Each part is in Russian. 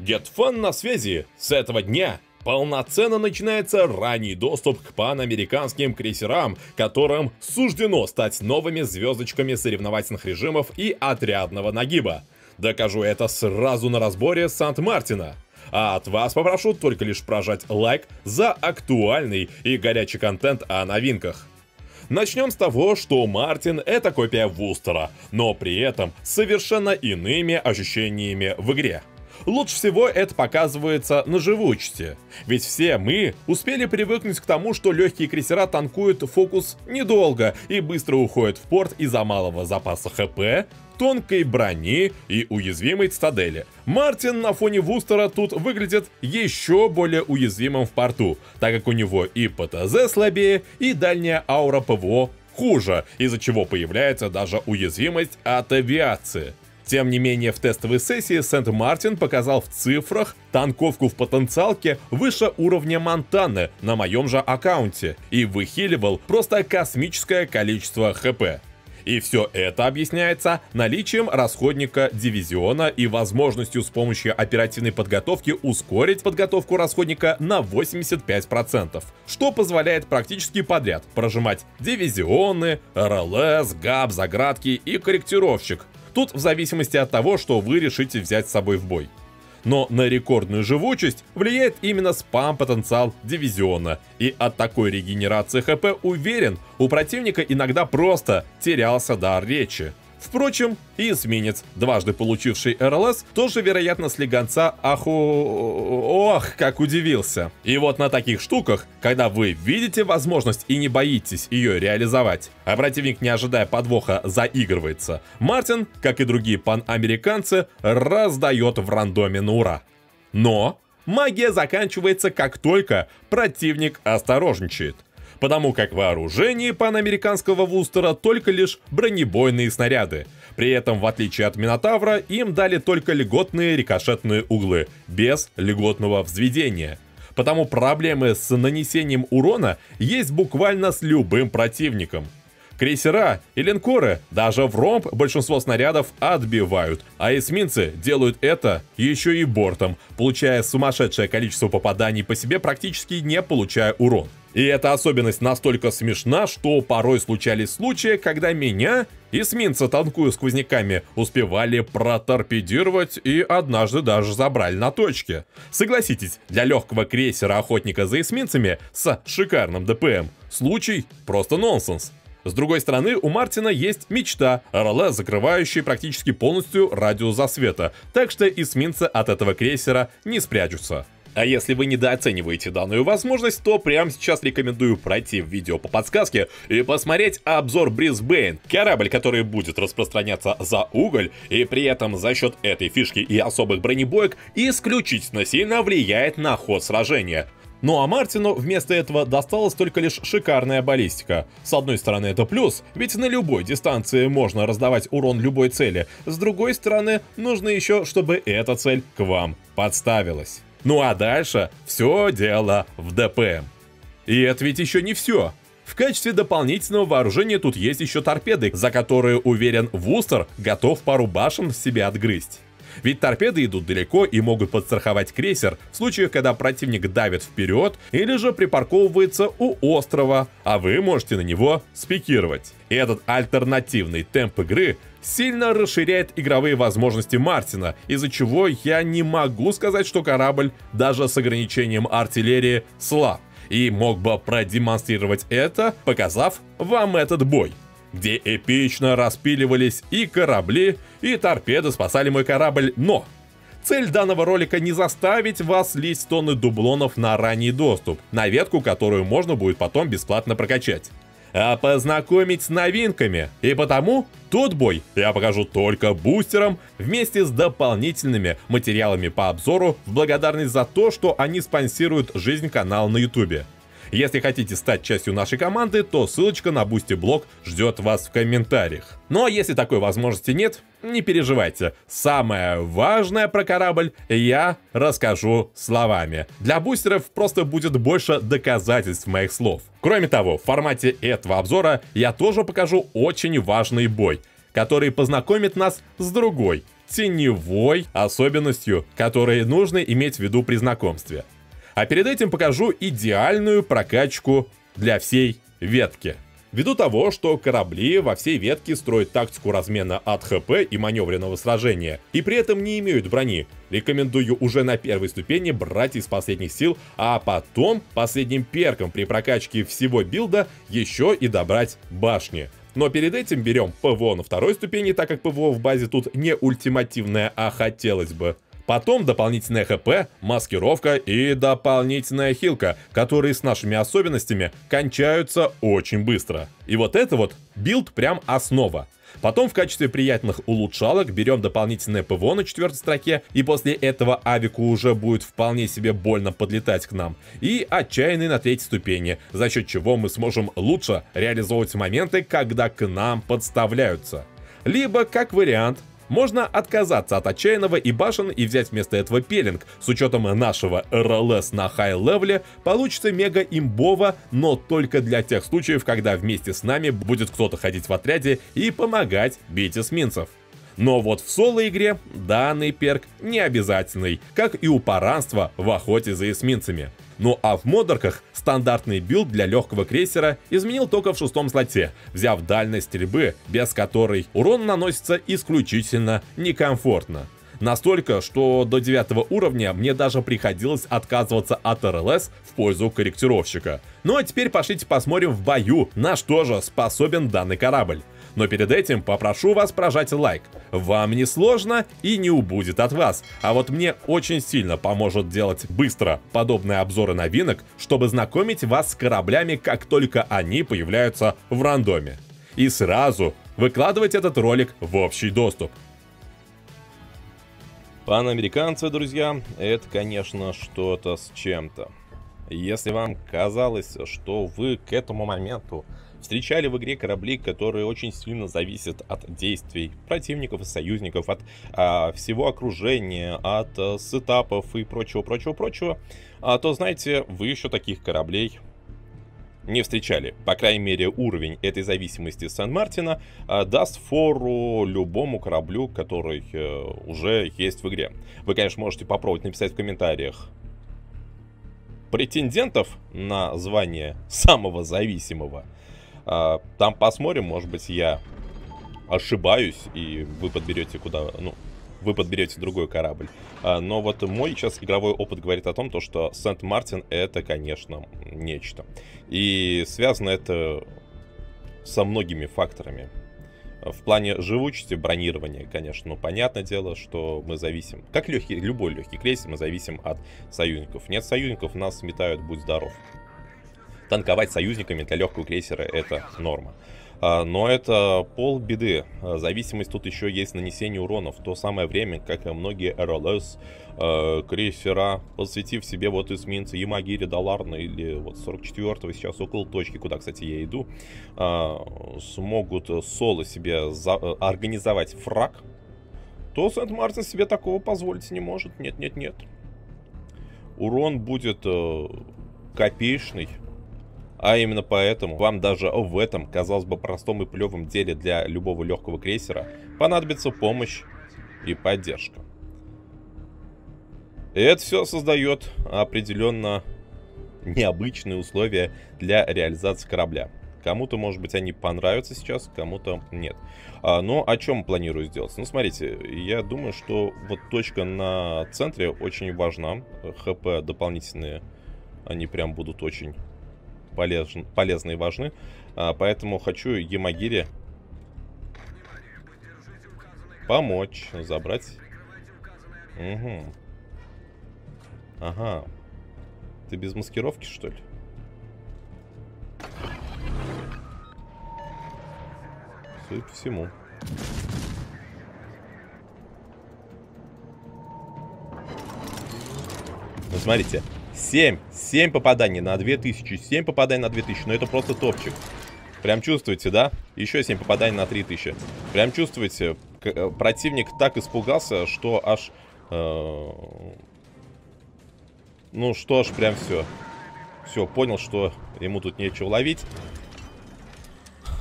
GetFun на связи. С этого дня полноценно начинается ранний доступ к панамериканским крейсерам, которым суждено стать новыми звездочками соревновательных режимов и отрядного нагиба. Докажу это сразу на разборе Сант-Мартина. А от вас попрошу только лишь прожать лайк за актуальный и горячий контент о новинках. Начнем с того, что Мартин это копия Вустера, но при этом совершенно иными ощущениями в игре. Лучше всего это показывается на живучести. Ведь все мы успели привыкнуть к тому, что легкие крейсера танкуют фокус недолго и быстро уходят в порт из-за малого запаса ХП, тонкой брони и уязвимой цитадели. Мартин на фоне Вустера тут выглядит еще более уязвимым в порту, так как у него и ПТЗ слабее, и дальняя аура ПВО хуже, из-за чего появляется даже уязвимость от авиации. Тем не менее, в тестовой сессии Сент-Мартин показал в цифрах танковку в потенциалке выше уровня Монтаны на моем же аккаунте и выхиливал просто космическое количество хп. И все это объясняется наличием расходника дивизиона и возможностью с помощью оперативной подготовки ускорить подготовку расходника на 85%, что позволяет практически подряд прожимать дивизионы, РЛС, ГАП, заградки и корректировщик, Тут в зависимости от того, что вы решите взять с собой в бой. Но на рекордную живучесть влияет именно спам-потенциал дивизиона, и от такой регенерации ХП уверен, у противника иногда просто терялся дар речи. Впрочем, и эсминец, дважды получивший РЛС, тоже, вероятно, слегонца аху... Ох, как удивился. И вот на таких штуках, когда вы видите возможность и не боитесь ее реализовать, а противник, не ожидая подвоха, заигрывается, Мартин, как и другие панамериканцы, раздает в рандоме на ура. Но магия заканчивается как только противник осторожничает – потому как вооружение панамериканского Вустера только лишь бронебойные снаряды. При этом, в отличие от Минотавра, им дали только льготные рикошетные углы, без льготного взведения. Потому проблемы с нанесением урона есть буквально с любым противником. Крейсера и линкоры даже в ромб большинство снарядов отбивают, а эсминцы делают это еще и бортом, получая сумасшедшее количество попаданий по себе, практически не получая урон. И эта особенность настолько смешна, что порой случались случаи, когда меня, эсминца танкую сквозняками, успевали проторпедировать и однажды даже забрали на точке. Согласитесь, для легкого крейсера-охотника за эсминцами с шикарным ДПМ случай просто нонсенс. С другой стороны, у Мартина есть мечта, РЛС, закрывающая практически полностью радиус засвета, так что эсминцы от этого крейсера не спрячутся. А если вы недооцениваете данную возможность, то прямо сейчас рекомендую пройти в видео по подсказке и посмотреть обзор Брисбейн, корабль, который будет распространяться за уголь, и при этом за счет этой фишки и особых бронебоек исключительно сильно влияет на ход сражения. Ну а Мартину вместо этого досталась только лишь шикарная баллистика. С одной стороны это плюс, ведь на любой дистанции можно раздавать урон любой цели, с другой стороны нужно еще, чтобы эта цель к вам подставилась. Ну а дальше все дело в ДПМ. И это ведь еще не все. В качестве дополнительного вооружения тут есть еще торпеды, за которые, уверен, Вустер готов пару башен себе отгрызть. Ведь торпеды идут далеко и могут подстраховать крейсер в случаях, когда противник давит вперед или же припарковывается у острова, а вы можете на него спикировать. И этот альтернативный темп игры сильно расширяет игровые возможности Мартина, из-за чего я не могу сказать, что корабль даже с ограничением артиллерии слаб. И мог бы продемонстрировать это, показав вам этот бой где эпично распиливались и корабли, и торпеды спасали мой корабль, но... Цель данного ролика не заставить вас лезть тонны дублонов на ранний доступ, на ветку, которую можно будет потом бесплатно прокачать а познакомить с новинками. И потому тот бой я покажу только бустерам вместе с дополнительными материалами по обзору в благодарность за то, что они спонсируют жизнь канала на ютубе. Если хотите стать частью нашей команды, то ссылочка на Boosty блог ждет вас в комментариях. Ну а если такой возможности нет, не переживайте. Самое важное про корабль я расскажу словами. Для бустеров просто будет больше доказательств моих слов. Кроме того, в формате этого обзора я тоже покажу очень важный бой, который познакомит нас с другой, теневой особенностью, которую нужно иметь в виду при знакомстве. А перед этим покажу идеальную прокачку для всей ветки. Ввиду того, что корабли во всей ветке строят тактику размена от ХП и маневренного сражения, и при этом не имеют брони, рекомендую уже на первой ступени брать из последних сил, а потом последним перком при прокачке всего билда еще и добрать башни. Но перед этим берем ПВО на второй ступени, так как ПВО в базе тут не ультимативное, а хотелось бы. Потом дополнительная ХП, маскировка и дополнительная хилка, которые с нашими особенностями кончаются очень быстро. И вот это вот build прям основа. Потом в качестве приятных улучшалок берем дополнительное ПВО на четвертой строке, и после этого авику уже будет вполне себе больно подлетать к нам. И отчаянный на третьей ступени, за счет чего мы сможем лучше реализовывать моменты, когда к нам подставляются. Либо, как вариант, можно отказаться от отчаянного и башен и взять вместо этого пеленг. С учетом нашего РЛС на хай-левеле получится мега имбово, но только для тех случаев, когда вместе с нами будет кто-то ходить в отряде и помогать бить эсминцев. Но вот в соло-игре данный перк не обязательный, как и упорство в охоте за эсминцами. Ну а в модерках стандартный build для легкого крейсера изменил только в шестом слоте, взяв дальность стрельбы, без которой урон наносится исключительно некомфортно. Настолько, что до 9 уровня мне даже приходилось отказываться от РЛС в пользу корректировщика. Ну а теперь пошлите посмотрим в бою, на что же способен данный корабль. Но перед этим попрошу вас прожать лайк. Вам не сложно и не убудет от вас. А вот мне очень сильно поможет делать быстро подобные обзоры новинок, чтобы знакомить вас с кораблями, как только они появляются в рандоме. И сразу выкладывать этот ролик в общий доступ. Панамериканцы, друзья, это, конечно, что-то с чем-то. Если вам казалось, что вы к этому моменту встречали в игре корабли, которые очень сильно зависят от действий противников и союзников, от а, всего окружения, от а, сетапов и прочего-прочего-прочего, а, то, знаете, вы еще таких кораблей не встречали. По крайней мере, уровень этой зависимости Сан-Мартина а, даст фору любому кораблю, который а, уже есть в игре. Вы, конечно, можете попробовать написать в комментариях претендентов на звание самого зависимого там посмотрим, может быть, я ошибаюсь, и вы подберете куда, ну, вы подберете другой корабль. А, но вот мой сейчас игровой опыт говорит о том, то, что Сент-Мартин это, конечно, нечто. И связано это со многими факторами. В плане живучести, бронирования, конечно, ну, понятное дело, что мы зависим, как легкий, любой легкий крейсер, мы зависим от союзников. Нет союзников, нас сметают, будь здоров танковать союзниками для легкого крейсера это норма. А, но это пол беды. А, зависимость тут еще есть нанесение урона. В то самое время, как и многие РЛС, а, крейсера, посвятив себе вот эсминцы Ямагири, Даларна или вот 44-го сейчас около точки, куда, кстати, я иду, смогут соло себе за... организовать фраг, то Сент-Мартин себе такого позволить не может. Нет-нет-нет. Урон будет э, копеечный. А именно поэтому вам даже в этом, казалось бы, простом и плевом деле для любого легкого крейсера понадобится помощь и поддержка. И это все создает определенно необычные условия для реализации корабля. Кому-то, может быть, они понравятся сейчас, кому-то нет. А, но о чем планирую сделать? Ну, смотрите, я думаю, что вот точка на центре очень важна. ХП дополнительные, они прям будут очень полез, полезны и важны. А, поэтому хочу Ямагире помочь, забрать. Угу. Ага. Ты без маскировки, что ли? Судя по всему. Ну, смотрите, 7. 7 попаданий на 2000. 7 попаданий на 2000. Ну это просто топчик. Прям чувствуете, да? Еще 7 попаданий на 3000. Прям чувствуете, э, противник так испугался, что аж... Э, ну что ж, прям все. Все, понял, что ему тут нечего ловить.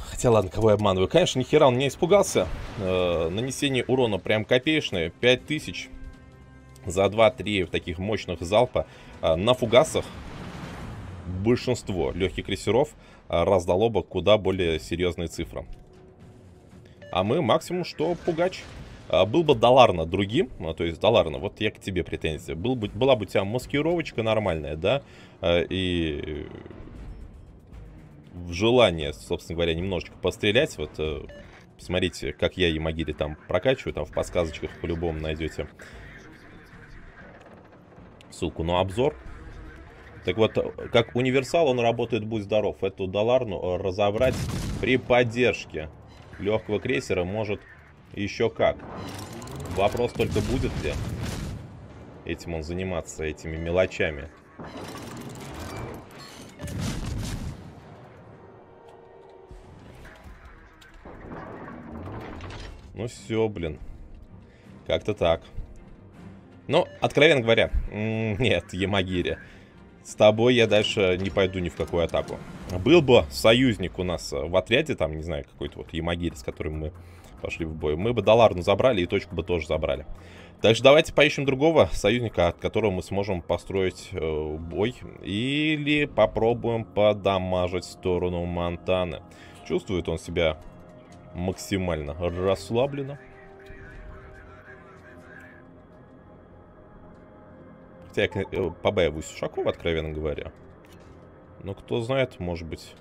Хотя ладно, кого я обманываю. Конечно, нихера он не испугался. Э, нанесение урона прям копеечное. 5000 за 2-3 таких мощных залпа. Э, на фугасах большинство легких крейсеров э, раздало бы куда более серьезные цифры. А мы максимум что пугач. А, был бы Даларна другим, ну, то есть Даларна, вот я к тебе претензия. Был бы, была бы у тебя маскировочка нормальная, да, а, и желание, собственно говоря, немножечко пострелять, вот э, смотрите, как я и Магири там прокачиваю, там в подсказочках по-любому найдете ссылку на обзор. Так вот, как универсал он работает, будь здоров. Эту Даларну разобрать при поддержке легкого крейсера может еще как. Вопрос только будет ли этим он заниматься, этими мелочами. Ну все, блин. Как-то так. Но, откровенно говоря, нет, Ямагири. С тобой я дальше не пойду ни в какую атаку. Был бы союзник у нас в отряде, там, не знаю, какой-то вот Ямагири, с которым мы пошли в бой. Мы бы Даларну забрали и точку бы тоже забрали. Так что давайте поищем другого союзника, от которого мы сможем построить э, бой. Или попробуем подамажить сторону Монтаны. Чувствует он себя максимально расслабленно. Я э, побаиваюсь Ушакова, откровенно говоря. Но кто знает, может быть...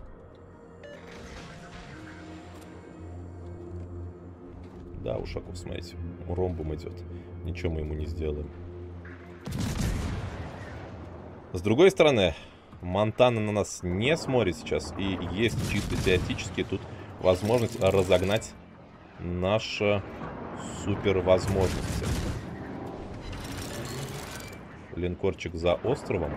Да, Ушаков, смотрите, ромбом идет. Ничего мы ему не сделаем. С другой стороны, Монтана на нас не смотрит сейчас. И есть чисто теоретически тут возможность разогнать наши супер возможности. Линкорчик за островом.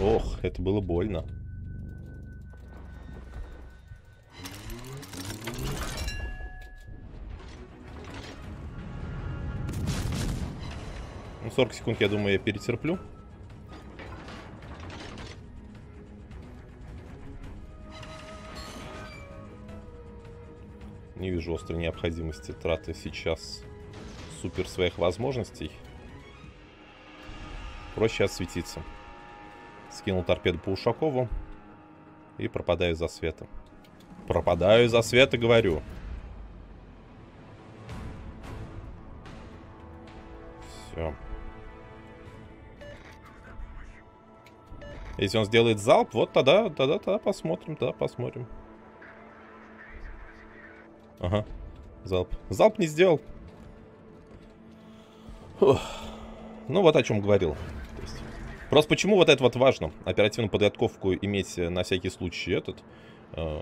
Ох, это было больно. Ну, 40 секунд, я думаю, я перетерплю. Не вижу острой необходимости траты сейчас супер своих возможностей. Проще осветиться. Скинул торпеду по Ушакову. И пропадаю за света. Пропадаю за света, говорю. Все. Если он сделает залп, вот тогда, тогда, тогда посмотрим, тогда посмотрим. Ага, залп. Залп не сделал. Ну, вот о чем говорил. просто почему вот это вот важно, оперативную подготовку иметь на всякий случай этот, э,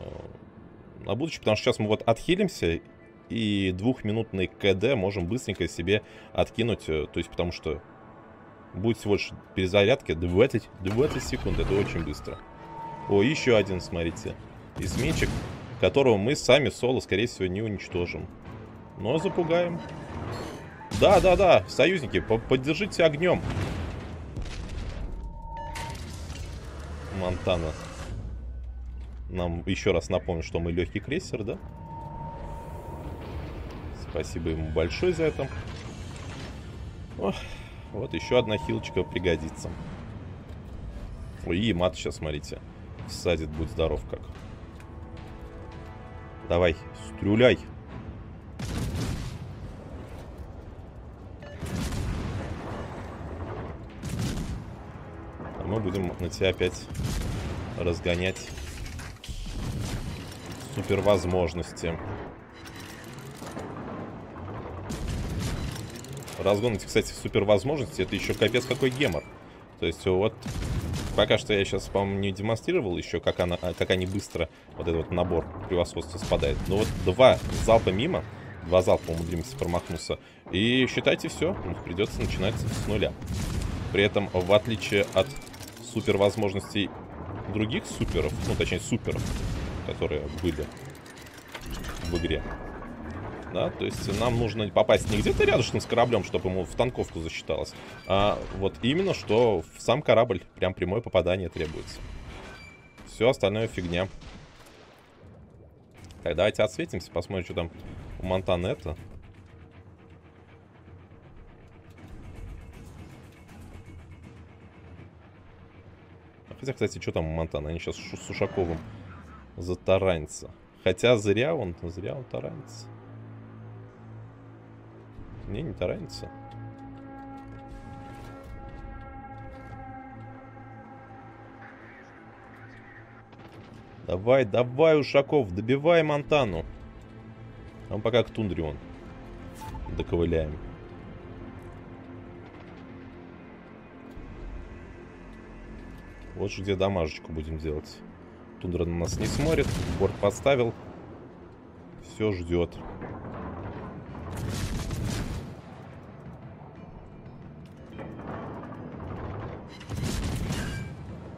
на будущее, потому что сейчас мы вот отхилимся, и двухминутный КД можем быстренько себе откинуть, э, то есть потому что будет всего лишь перезарядки 20, 20 секунд, это очень быстро. О, еще один, смотрите, эсминчик, которого мы сами соло, скорее всего, не уничтожим. Но запугаем. Да, да, да, союзники, поддержите огнем. Монтана. Нам еще раз напомню, что мы легкий крейсер, да? Спасибо ему большое за это. Ох, вот еще одна хилочка пригодится. Ой, и мат сейчас, смотрите, всадит, будь здоров как. Давай, стрюляй. Мы будем на тебя опять разгонять супер возможности. Разгон эти, кстати, супер возможности, это еще капец какой гемор. То есть вот пока что я сейчас, по-моему, не демонстрировал еще, как, она, как они быстро, вот этот вот набор превосходства спадает. Но вот два залпа мимо, два залпа умудримся промахнуться. И считайте все, придется начинать с нуля. При этом, в отличие от супер возможностей других суперов, ну, точнее, суперов, которые были в игре. Да, то есть нам нужно попасть не где-то рядышком с кораблем, чтобы ему в танковку засчиталось, а вот именно, что в сам корабль прям прямое попадание требуется. Все остальное фигня. Так, давайте отсветимся, посмотрим, что там у Монтанета. Хотя, кстати, что там Монтана? Они сейчас с Ушаковым затаранятся. Хотя зря он, зря он таранится. Не, не таранится. Давай, давай, Ушаков, добивай Монтану. А пока к тундре он. Доковыляем. Вот же где дамажечку будем делать. Тундра на нас не смотрит. Борт подставил. Все ждет.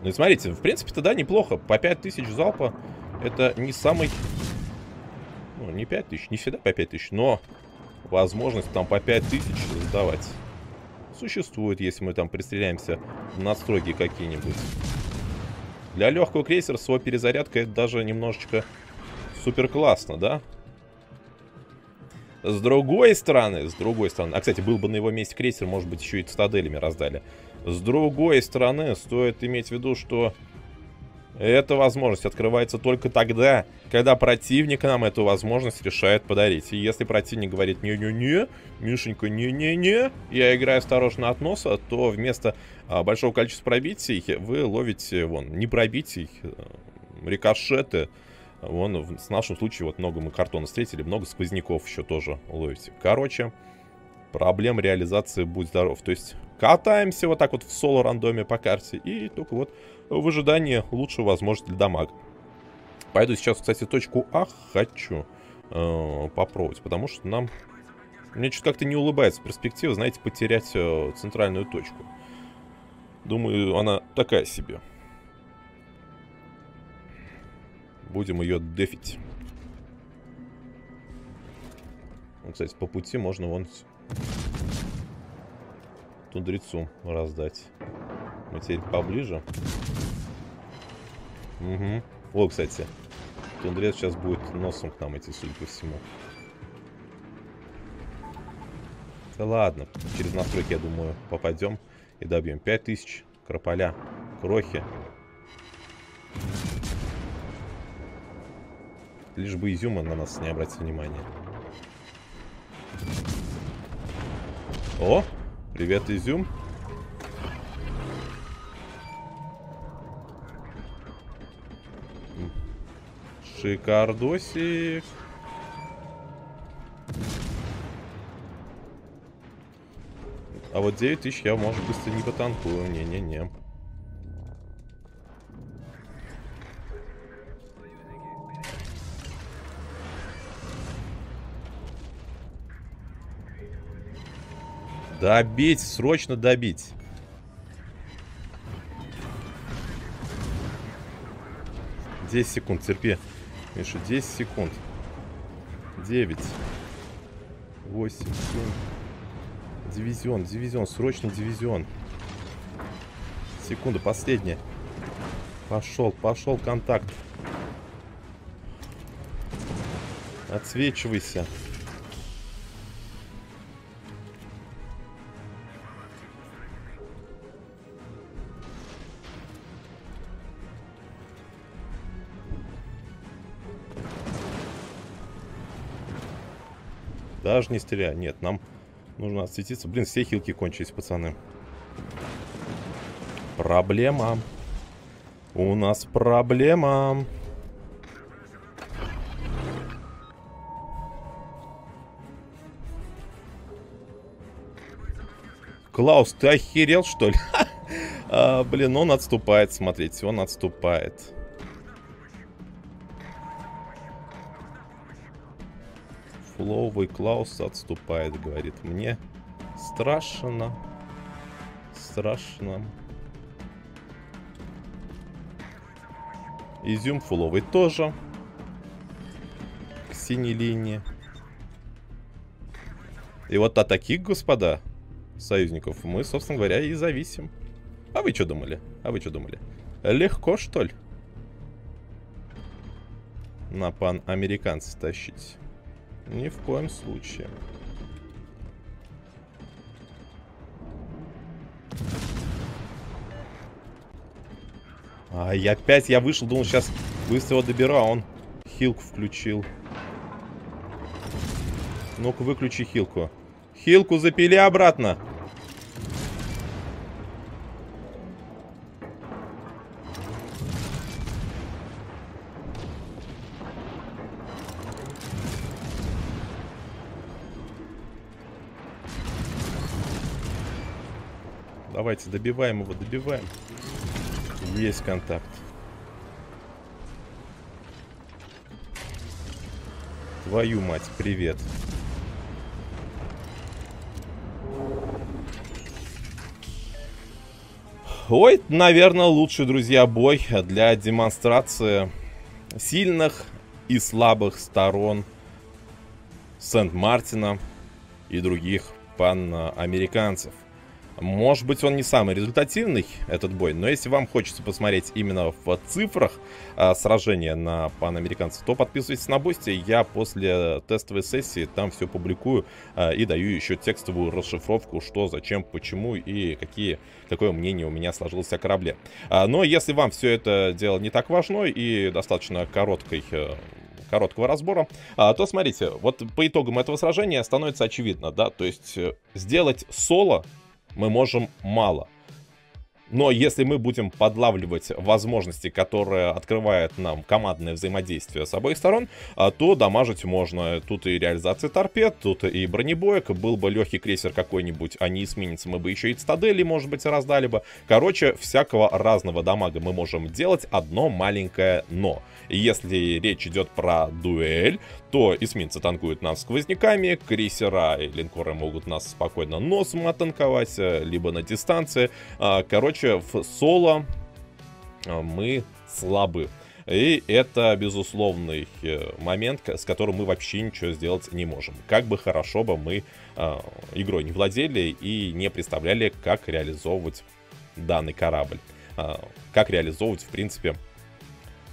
Ну и смотрите, в принципе-то, да, неплохо. По 5000 залпа это не самый... Ну, не 5000, не всегда по 5000, но возможность там по 5000 сдавать существует, если мы там пристреляемся в настройки какие-нибудь. Для легкого крейсера с его перезарядкой это даже немножечко супер классно, да? С другой стороны, с другой стороны, а, кстати, был бы на его месте крейсер, может быть, еще и цитаделями раздали. С другой стороны, стоит иметь в виду, что эта возможность открывается только тогда, когда противник нам эту возможность решает подарить. И если противник говорит «не-не-не», «Мишенька, не-не-не», я играю осторожно от носа, то вместо а, большого количества пробитий вы ловите, вон, не пробитий, э, рикошеты, Вон, в нашем случае, вот много мы картона встретили, много сквозняков еще тоже ловите. Короче, проблем реализации будь здоров. То есть катаемся вот так вот в соло-рандоме по карте и только вот в ожидании лучшей возможности для дамага. Пойду сейчас, кстати, точку А хочу э, попробовать, потому что нам... Мне что-то как-то не улыбается перспектива, знаете, потерять э, центральную точку. Думаю, она такая себе. Будем ее дефить. Ну, кстати, по пути можно вон тундрицу раздать. Мы теперь поближе. Угу. О, кстати. Тундрец сейчас будет носом к нам идти, судя по всему. Да ладно. Через настройки, я думаю, попадем и добьем. 5000. Крополя. Крохи. Лишь бы изюма на нас не обратил внимания. О! Привет, изюм. Шикардосик. А вот 9 тысяч я, может, быстро не потанкую. Не-не-не. Добить, срочно добить. Десять секунд, терпи. Миша, 10 секунд. 9. 8, 7. Дивизион, дивизион, срочно дивизион. Секунда, последняя. Пошел, пошел контакт. Отсвечивайся. Даже не стреляй. Нет, нам нужно осветиться. Блин, все хилки кончились, пацаны. Проблема. У нас проблема. Клаус, ты охерел, что ли? а, блин, он отступает, смотрите, он отступает. Фловый Клаус отступает, говорит. Мне страшно. Страшно. Изюм фуловый тоже. К синей линии. И вот от таких, господа, союзников мы, собственно говоря, и зависим. А вы что думали? А вы что думали? Легко, что ли? на пан-американца тащить. Ни в коем случае. А, и опять я вышел, думал, сейчас быстро его доберу, а он хилку включил. Ну-ка, выключи хилку. Хилку запили обратно. Давайте, добиваем его, добиваем. Есть контакт. Твою мать, привет. Ой, наверное, лучший, друзья, бой для демонстрации сильных и слабых сторон Сент-Мартина и других пан-американцев. Может быть, он не самый результативный, этот бой, но если вам хочется посмотреть именно в цифрах а, сражения на панамериканцев, то подписывайтесь на Boosty. Я после тестовой сессии там все публикую а, и даю еще текстовую расшифровку, что, зачем, почему и какие, какое мнение у меня сложилось о корабле. А, но если вам все это дело не так важно и достаточно короткой э, короткого разбора, а, то смотрите, вот по итогам этого сражения становится очевидно, да, то есть э, сделать соло мы можем мало. Но если мы будем подлавливать возможности, которые открывает нам командное взаимодействие с обоих сторон, а, то дамажить можно. Тут и реализация торпед, тут и бронебоек. Был бы легкий крейсер какой-нибудь, а не эсминец, мы бы еще и цитадели, может быть, раздали бы. Короче, всякого разного дамага мы можем делать. Одно маленькое но. Если речь идет про дуэль, то эсминцы танкуют нас сквозняками, крейсера и линкоры могут нас спокойно носом оттанковать, э, либо на дистанции. А, короче, в соло а, мы слабы. И это безусловный э, момент, с которым мы вообще ничего сделать не можем. Как бы хорошо бы мы э, игрой не владели и не представляли, как реализовывать данный корабль. Э, как реализовывать, в принципе,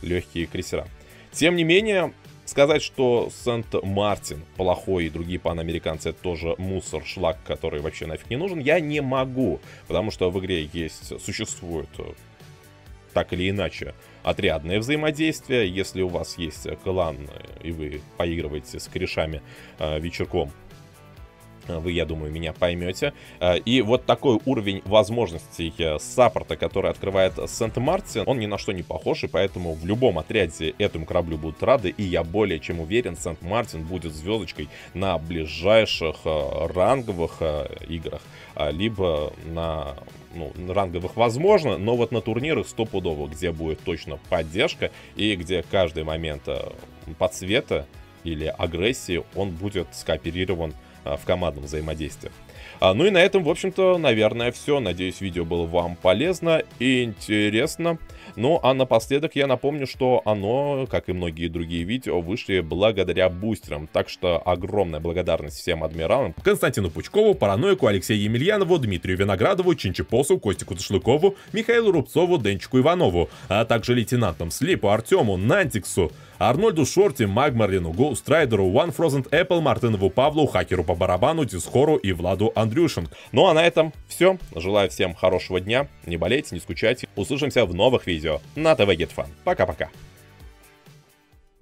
легкие крейсера. Тем не менее, сказать, что Сент-Мартин плохой и другие панамериканцы это тоже мусор, шлак, который вообще нафиг не нужен, я не могу. Потому что в игре есть, существует э, так или иначе отрядное взаимодействие. Если у вас есть клан и вы поигрываете с корешами э, вечерком вы, я думаю, меня поймете. А, и вот такой уровень возможностей э, саппорта, который открывает Сент-Мартин, он ни на что не похож, и поэтому в любом отряде этому кораблю будут рады, и я более чем уверен, Сент-Мартин будет звездочкой на ближайших э, ранговых э, играх, а, либо на ну, ранговых возможно, но вот на турнирах стопудово, где будет точно поддержка и где каждый момент подсвета или агрессии, он будет скооперирован в командном взаимодействии. А, ну и на этом, в общем-то, наверное, все. Надеюсь, видео было вам полезно и интересно. Ну а напоследок я напомню, что оно, как и многие другие видео, вышли благодаря бустерам. Так что огромная благодарность всем адмиралам. Константину Пучкову, Параноику, Алексею Емельянову, Дмитрию Виноградову, Чинчепосу, Костику Ташлыкову, Михаилу Рубцову, Денчику Иванову, а также лейтенантам Слипу, Артему, Нантиксу, Арнольду Шорти, Магмарлину, Гоустрайдеру, One Frozen Apple, Мартынову Павлу, Хакеру по барабану, Дисхору и Владу Андрюшин. Ну а на этом все. Желаю всем хорошего дня. Не болейте, не скучайте. Услышимся в новых видео на TV Fun. Пока-пока.